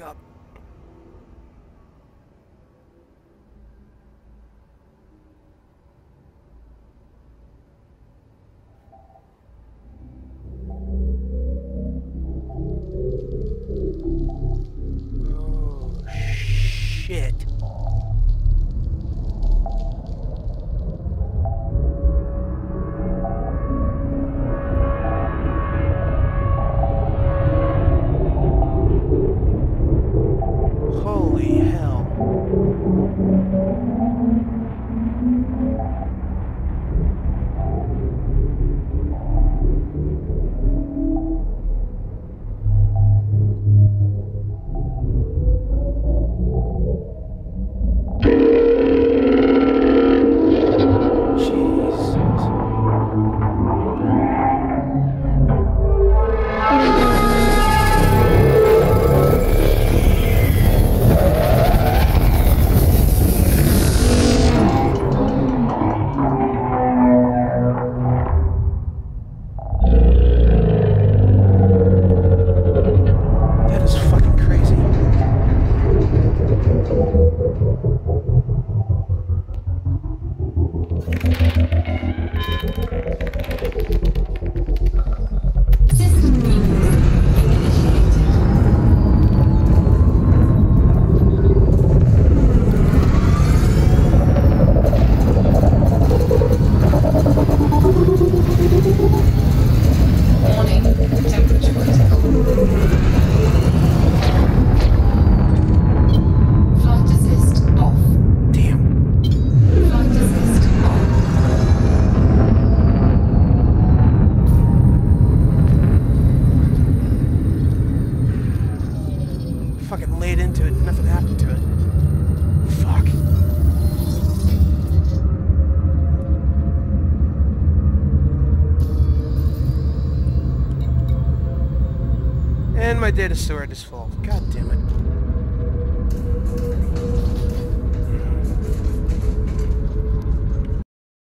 up. fucking laid into it. Nothing happened to it. Fuck. And my data storage is full. God damn it.